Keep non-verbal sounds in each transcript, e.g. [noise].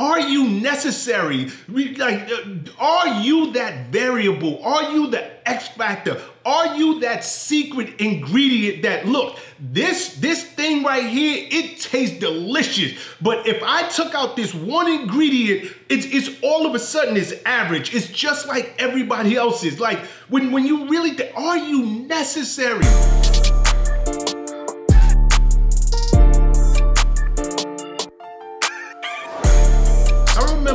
are you necessary? Like, uh, are you that variable? Are you the X factor? Are you that secret ingredient that look, this this thing right here, it tastes delicious. But if I took out this one ingredient, it's it's all of a sudden it's average. It's just like everybody else's. Like when when you really are you necessary?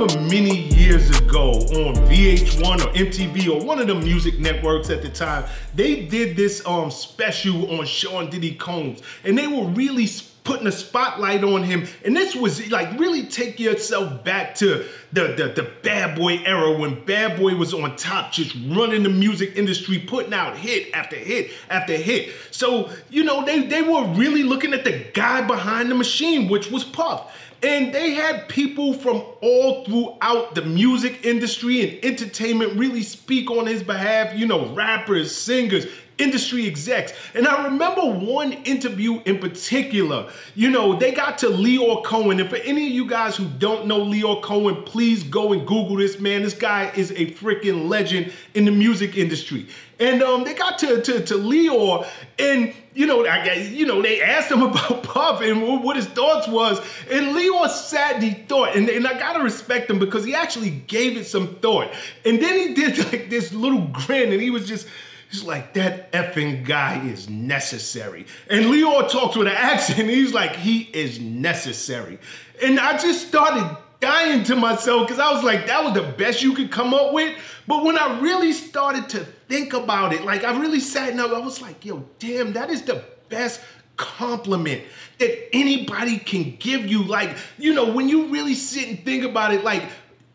Remember many years ago on VH1 or MTV or one of the music networks at the time, they did this um, special on Sean Diddy Combs, and they were really putting a spotlight on him. And this was like really take yourself back to the, the, the bad boy era when bad boy was on top, just running the music industry, putting out hit after hit after hit. So, you know, they, they were really looking at the guy behind the machine, which was Puff. And they had people from all throughout the music industry and entertainment really speak on his behalf, you know, rappers, singers, industry execs. And I remember one interview in particular, you know, they got to Lyor Cohen. And for any of you guys who don't know Lyor Cohen, please go and Google this man. This guy is a freaking legend in the music industry. And um, they got to, to, to Lyor and, you know, I you know, they asked him [laughs] about Puff and what his thoughts was. And Lyor sat and he thought, and, and I gotta respect him because he actually gave it some thought. And then he did [laughs] like this little grin and he was just, He's like, that effing guy is necessary. And Lyor talks with an accent. He's like, he is necessary. And I just started dying to myself because I was like, that was the best you could come up with. But when I really started to think about it, like I really sat and I was like, yo, damn, that is the best compliment that anybody can give you. Like, you know, when you really sit and think about it, like,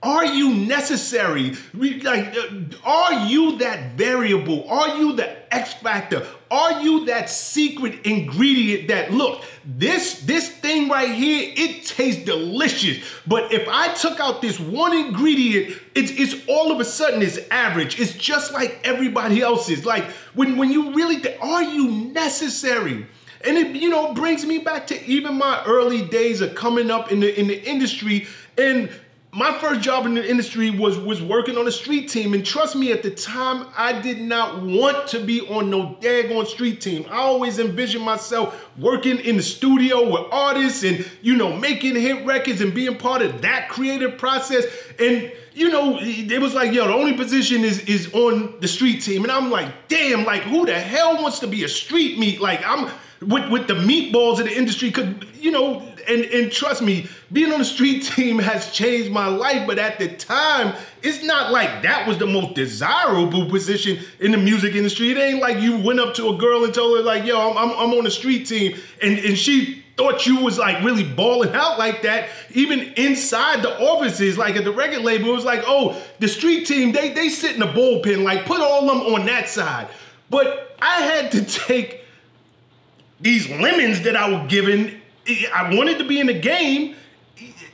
are you necessary? Like, uh, are you that variable? Are you the X factor? Are you that secret ingredient that look, this this thing right here, it tastes delicious. But if I took out this one ingredient, it's it's all of a sudden it's average. It's just like everybody else's. Like when when you really are you necessary? And it you know brings me back to even my early days of coming up in the in the industry and my first job in the industry was was working on a street team. And trust me at the time i did not want to be on no daggone street team. I always envisioned myself working in the studio with artists and you know making hit records and being part of that creative process. And you know it was like yo the only position is is on the street team. And i'm like damn like who the hell wants to be a street meat like i'm with with the meatballs of the industry could you know and, and trust me, being on the street [laughs] team has changed my life, but at the time, it's not like that was the most desirable position in the music industry. It ain't like you went up to a girl and told her like, yo, I'm, I'm, I'm on the street team, and, and she thought you was like really balling out like that. Even inside the offices, like at the record label, it was like, oh, the street team, they, they sit in the bullpen, like put all of them on that side. But I had to [laughs] take these lemons that I was given I wanted to be in the game.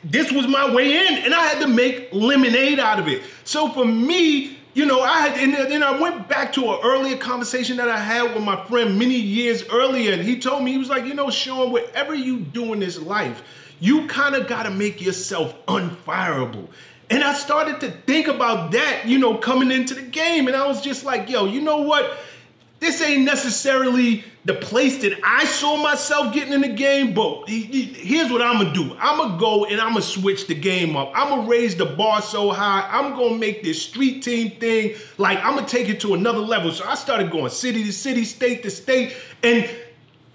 This was my way in, and I had to make lemonade out of it. So for me, you know, I had, and then I went back to an earlier conversation that I had with my friend many years earlier, and he told me, he was like, you know, Shawn, whatever you do in this life, you kind of got to make yourself unfireable. And I started to think about that, you know, coming into the game, and I was just like, yo, you know what? This ain't necessarily the place that I saw myself getting in the game, but here's what I'm gonna do. I'm gonna go and I'm gonna switch the game up. I'm gonna raise the bar so high. I'm gonna make this street team thing, like I'm gonna take it to another level. So I started going city to city, state to state, and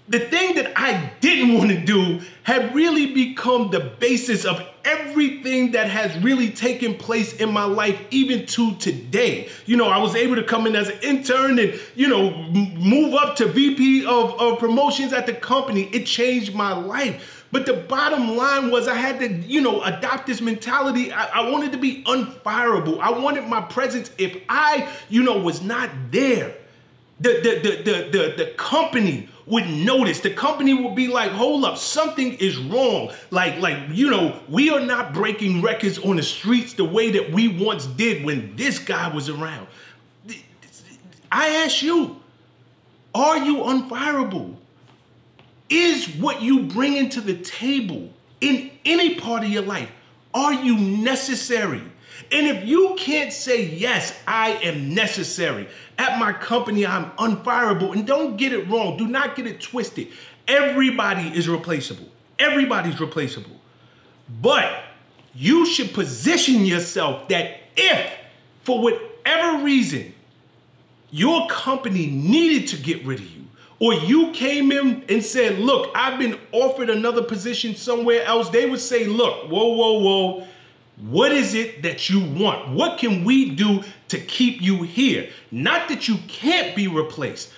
the thing that I didn't want to do had really become the basis of everything that has really taken place in my life, even to today. You know, I was able to come in as an intern and, you know, move up to VP of, of promotions at the company. It changed my life. But the bottom line was I had to, you know, adopt this mentality. I, I wanted to be unfireable. I wanted my presence. If I, you know, was not there, the, the, the, the, the, the company would notice. The company would be like, hold up, something is wrong. Like, like, you know, we are not breaking records on the streets the way that we once did when this guy was around. I ask you, are you unfireable? Is what you bring into the table in any part of your life Are you necessary? And if you can't say, yes, I am necessary, at my company, I'm unfireable, and don't get it wrong, do not get it twisted. Everybody is replaceable. Everybody's replaceable. But you should position yourself that if, for whatever reason, your company needed to get rid of you, or you came in and said, Look, I've been offered another position somewhere else, they would say, Look, whoa, whoa, whoa. What is it that you want? What can we do to keep you here? Not that you can't be replaced,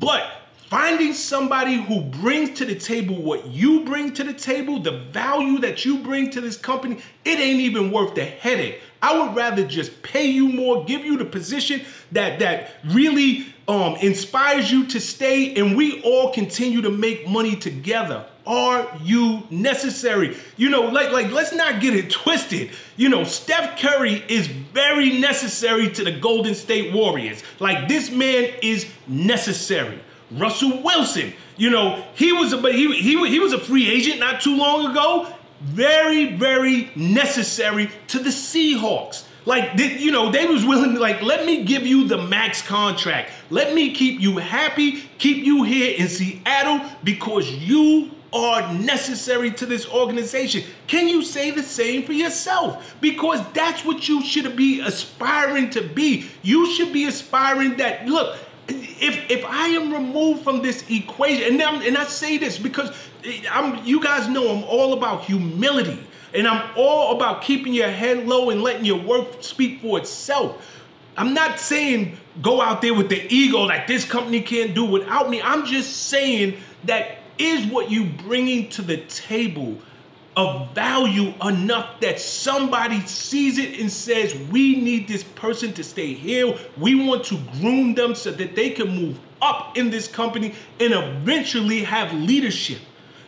but finding somebody who brings to the table what you bring to the table, the value that you bring to this company, it ain't even worth the headache. I would rather just pay you more, give you the position that that really um, inspires you to stay, and we all continue to make money together. Are you necessary? You know, like like let's not get it twisted. You know, Steph Curry is very necessary to the Golden State Warriors. Like this man is necessary. Russell Wilson, you know, he was a but he, he, he was a free agent not too long ago. Very, very necessary to the Seahawks. Like, you know, they was willing to like, let me give you the max contract. Let me keep you happy, keep you here in Seattle because you are necessary to this organization. Can you say the same for yourself? Because that's what you should be aspiring to be. You should be aspiring that, look, if if I am removed from this equation, and I'm, and I say this because I'm you guys know I'm all about humility, and I'm all about keeping your head low and letting your work speak for itself. I'm not saying go out there with the ego like this company can't do without me. I'm just saying that is what you bringing to the table of value enough that somebody sees it and says, we need this person to stay here. We want to groom them so that they can move up in this company and eventually have leadership.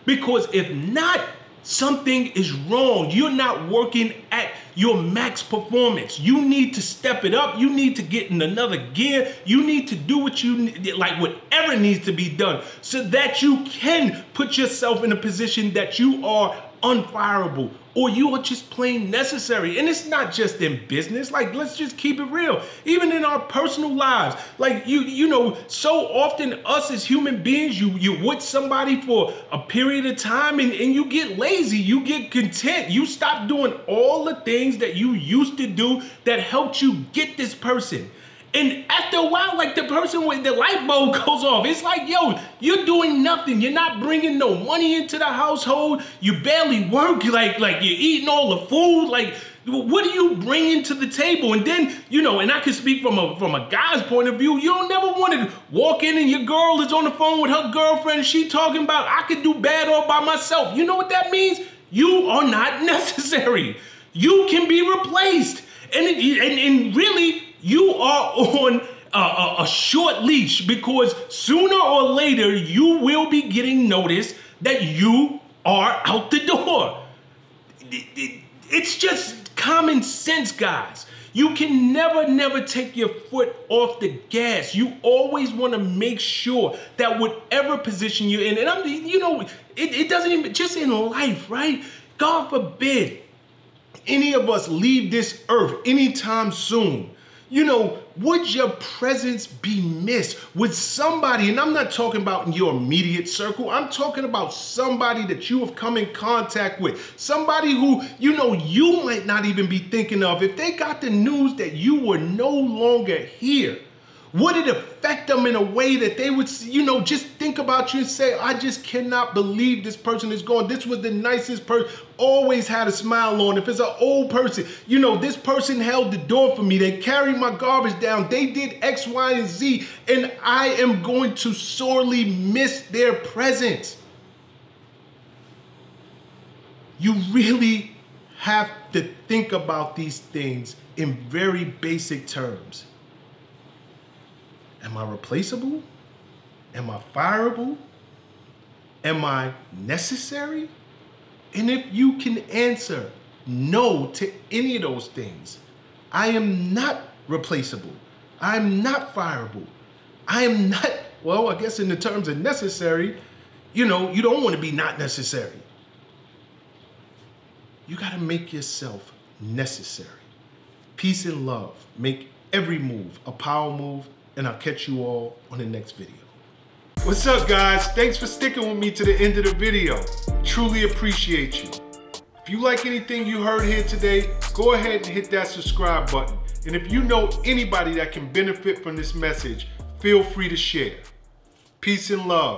Because if not, something is wrong. You're not working at your max performance. You need to step it up. You need to get in another gear. You need to do what you need, like whatever needs to be done so that you can put yourself in a position that you are unfireable or you are just plain necessary. And it's not just in business. Like, let's just keep it real. Even in our personal lives. Like you, you know, so often us as human beings, you you with somebody for a period of time and, and you get lazy, you get content, you stop doing all the things that you used to do that helped you get this person. And after a while, like the person with the light bulb [laughs] goes off. It's like, yo, you're doing nothing. You're not bringing no money into the household. You barely work. Like, like you're eating all the food. Like, what are you bringing to the table? And then, you know, and I can speak from a from a guy's point of view. You don't never want to walk in and your girl is on the phone with her girlfriend. she talking about I could do bad all by myself. You know what that means? You are not [laughs] necessary. You can be replaced. And, and, and really, you are on a, a, a, short leash because sooner or later you will be getting notice that you are out the door. It, it, it's just common sense, guys. You can never, never take your foot off the gas. You always want to make sure that whatever position you're in, and I'm, you know, it, it doesn't even, just in life, right? God forbid any of us leave this earth anytime soon you know, would your presence be missed? Would somebody, and I'm not talking about in your immediate circle, I'm talking about somebody that you have come in contact with, somebody who, you know, you might not even be thinking of, if they got the news that you were no longer here, would it affect them in a way that they would, you know, just think about you and say, I just cannot believe this person is gone. This was the nicest person, always had a smile on. If it's an old person, you know, this person held the door for me. They carried my garbage down. They did X, Y, and Z. And I am going to sorely miss their presence. You really have to think about these things in very basic terms. Am I replaceable? Am I fireable? Am I necessary? And if you can answer no to any of those things, I am not replaceable. I'm not fireable. I am not, well, I guess in the terms of necessary, you know, you don't want to be not necessary. You gotta make yourself necessary. Peace and love. Make every move a power move, and I'll catch you all on the next video. What's up, guys? Thanks for sticking with me to the end of the video. Truly appreciate you. If you like anything you heard here today, go ahead and hit that subscribe button. And if you know anybody that can benefit from this message, feel free to share. Peace and love.